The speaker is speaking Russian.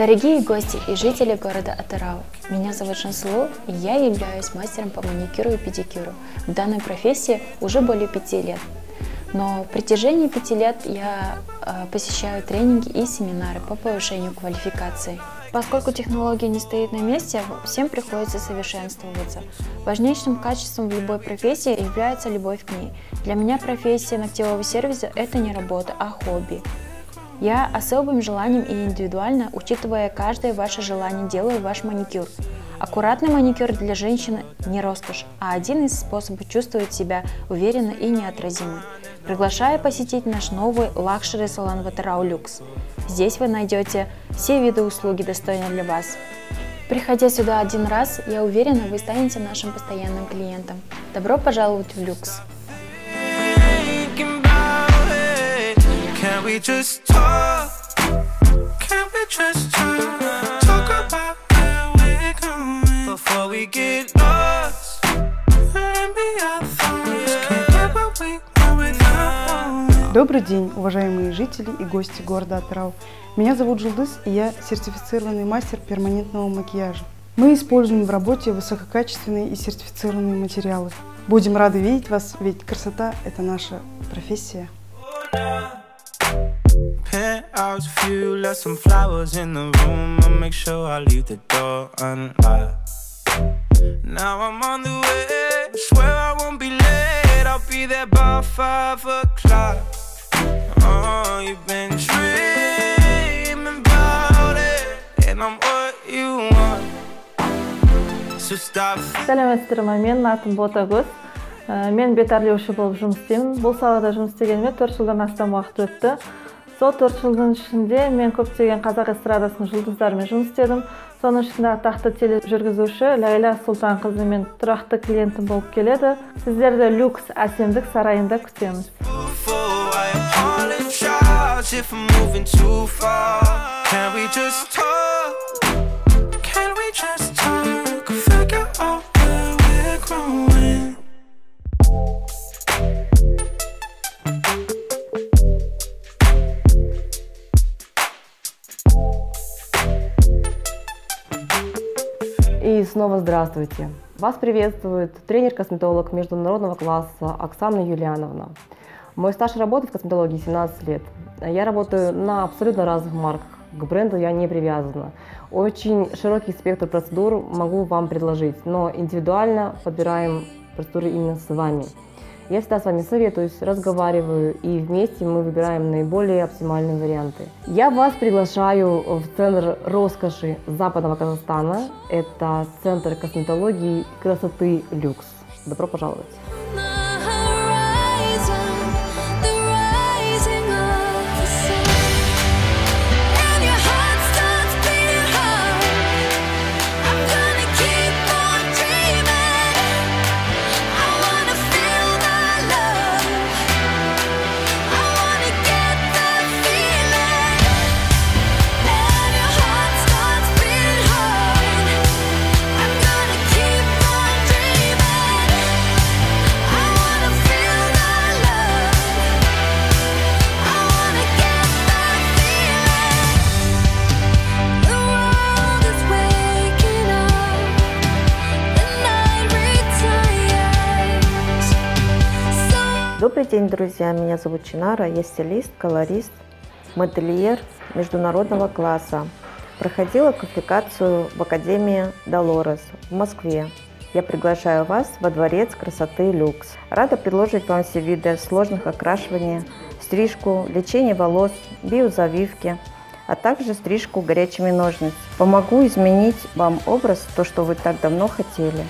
Дорогие гости и жители города Атырау, меня зовут Шансулу, и я являюсь мастером по маникюру и педикюру. В данной профессии уже более пяти лет. Но в протяжении пяти лет я э, посещаю тренинги и семинары по повышению квалификации. Поскольку технология не стоит на месте, всем приходится совершенствоваться. Важнейшим качеством в любой профессии является любовь к ней. Для меня профессия ногтевого сервиса – это не работа, а хобби. Я с особым желанием и индивидуально, учитывая каждое ваше желание, делаю ваш маникюр. Аккуратный маникюр для женщины не роскошь, а один из способов чувствовать себя уверенно и неотразимо. Приглашаю посетить наш новый luxury салон в Атырау Lux. Здесь вы найдете все виды услуги, достойные для вас. Приходя сюда один раз, я уверена, вы станете нашим постоянным клиентом. Добро пожаловать в Lux! Can we just talk? Can we just talk? Talk about where we're going before we get lost. Let me our thoughts. Can't get what we Добрый день, уважаемые жители и гости города Атырау. Меня зовут Жулдыс, и я сертифицированный мастер перманентного макияжа. Мы используем в работе высококачественные и сертифицированные материалы. Будем рады видеть вас, ведь красота – это наша профессия. Penthouse view, left some flowers in the room. I'll make sure I leave the door unlocked. Now I'm on the way, swear I won't be late. I'll be there by five o'clock. Oh, you've been dreaming about it, and I'm what you want. So stop. сәлеметсіздер ма менің атым ботагөз мен бет әрлеуші болып жұмыс істеймін бұл салада жұмыс істегеніме төрт жылдан астам уақыт өтті сол төрт жылдың ішінде мен көптеген қазақ эстрадасының жұлдыздарымен жұмыс істедім соның ішінде атақты тележүргізуші ләйла сұлтанқызы мен тұрақты клиентім болып келеді сіздерді люкс әсемдік сарайында күтеміз. Can we just talk? И снова здравствуйте. Вас приветствует тренер-косметолог международного класса Оксана Юлиановна. Мой стаж работы в косметологии 17 лет. Я работаю на абсолютно разных марках. К бренду я не привязана. Очень широкий спектр процедур могу вам предложить, но индивидуально подбираем процедуры именно с вами. Я всегда с вами советуюсь, разговариваю, и вместе мы выбираем наиболее оптимальные варианты. Я вас приглашаю в центр роскоши Западного Казахстана. Это центр косметологии красоты люкс. Добро пожаловать! Добрый день, друзья! Меня зовут Чинара, я стилист, колорист, модельер международного класса. Проходила квалификацию в Академии Долорес в Москве. Я приглашаю вас во Дворец красоты Люкс. Рада предложить вам все виды сложных окрашиваний, стрижку, лечение волос, биозавивки, а также стрижку горячими ножницами. Помогу изменить вам образ, то, что вы так давно хотели.